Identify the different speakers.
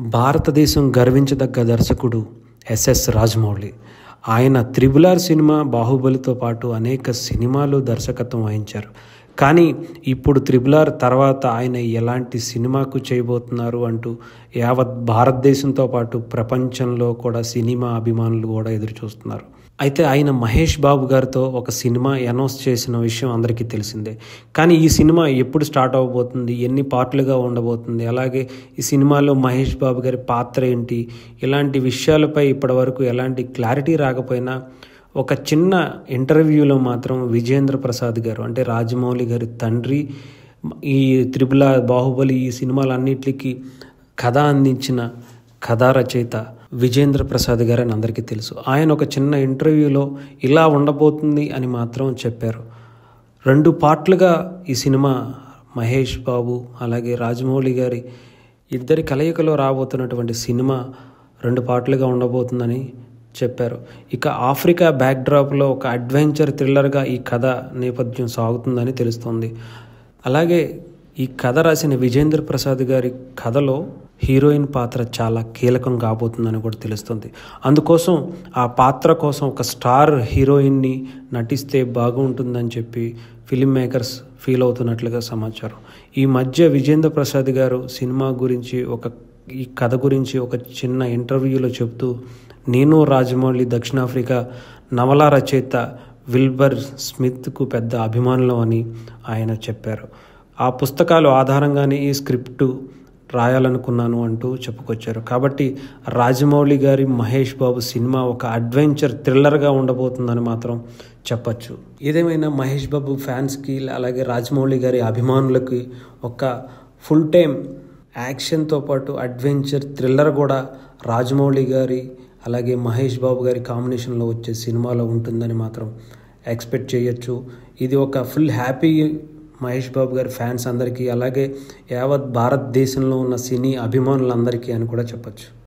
Speaker 1: భారతదేశం గర్వించదగ్గ దర్శకుడు ఎస్ఎస్ రాజమౌళి. ఆయన త్రిబులార్ సినిమా బాహుబలితో పాటు అనేక సినిమాలు దర్శకత్వం వహించారు. కానీ ఇప్పుడు త్రిబులార్ తర్వాత ఆయన ఎలాంటి సినిమాకు చేయబోతున్నారు అంటూ యావత్ భారతదేశంతో పాటు ప్రపంచంలో కూడా సినిమా అభిమానులు కూడా ఎదురు చూస్తున్నారు. అయితే ఆయన మహేష్ బాబు గారితో ఒక సినిమా అనౌన్స్ చేసిన విషయం అందరికీ తెలిసిందే. కానీ ఈ సినిమా ఎప్పుడు స్టార్ట్ అవ్వబోతుంది ఎన్ని పార్ట్లుగా ఉండబోతుంది అలాగే ఈ సినిమాలో మహేష్ బాబు గారి పాత్ర ఏంటి ఇలాంటి విషయాలపై ఇప్పటివరకు ఎలాంటి క్లారిటీ రాకపోయినా ఒక చిన్న ఇంటర్వ్యూలో మాత్రం విజేంద్ర ప్రసాద్ గారు అంటే రాజమౌళి గారి తండ్రి ఈ త్రిపుల బాహుబలి ఈ సినిమాలన్నిటికీ కథ అందించిన కథా రచయిత విజేంద్ర ప్రసాద్ గారు అని అందరికీ తెలుసు. ఆయన ఒక చిన్న ఇంటర్వ్యూలో ఇలా ఉండబోతుంది అని మాత్రం చెప్పారు. రెండు పార్ట్లుగా ఈ సినిమా మహేష్ బాబు అలాగే రాజమౌళి గారి ఇద్దరి కలయికలో రాబోతున్నటువంటి సినిమా రెండు పార్ట్లుగా ఉండబోతుందని చెప్పారు. ఇక ఆఫ్రికా బ్యాక్డ్రాప్లో ఒక అడ్వెంచర్ థ్రిల్లర్గా ఈ కథ నేపథ్యం సాగుతుందని తెలుస్తోంది. అలాగే ఈ కథ రాసిన విజేంద్ర ప్రసాద్ గారి కథలో హీరోయిన్ పాత్ర చాలా కీలకం కాబోతుందని కూడా తెలుస్తుంది. అందుకోసం ఆ పాత్ర కోసం ఒక స్టార్ హీరోయిన్ని నటిస్తే బాగుంటుందని చెప్పి ఫిలిం మేకర్స్ ఫీల్ అవుతున్నట్లుగా సమాచారం. ఈ మధ్య విజేంద్ర ప్రసాద్ గారు సినిమా గురించి ఒక ఈ కథ గురించి ఒక చిన్న ఇంటర్వ్యూలో చెబుతూ నేను రాజమౌళి దక్షిణాఫ్రికా నవల రచయిత విల్బర్ స్మిత్కు పెద్ద అభిమానులు అని ఆయన చెప్పారు. ఆ పుస్తకాలు ఆధారంగానే ఈ స్క్రిప్టు రాయాలనుకున్నాను అంటూ చెప్పుకొచ్చారు. కాబట్టి రాజమౌళి గారి మహేష్ బాబు సినిమా ఒక అడ్వెంచర్ థ్రిల్లర్గా ఉండబోతుందని మాత్రం చెప్పచ్చు. ఏదేమైనా మహేష్ బాబు ఫ్యాన్స్కి అలాగే రాజమౌళి గారి అభిమానులకి ఒక ఫుల్ టైం యాక్షన్తో పాటు అడ్వెంచర్ థ్రిల్లర్ కూడా రాజమౌళి గారి అలాగే మహేష్ బాబు గారి కాంబినేషన్లో వచ్చే సినిమాలో ఉంటుందని మాత్రం ఎక్స్పెక్ట్ చేయొచ్చు. ఇది ఒక ఫుల్ హ్యాపీ మహేష్ బాబు గారి ఫ్యాన్స్ అందరికీ అలాగే యావత్ భారతదేశంలో ఉన్న సినీ అభిమానులందరికీ అని కూడా చెప్పచ్చు.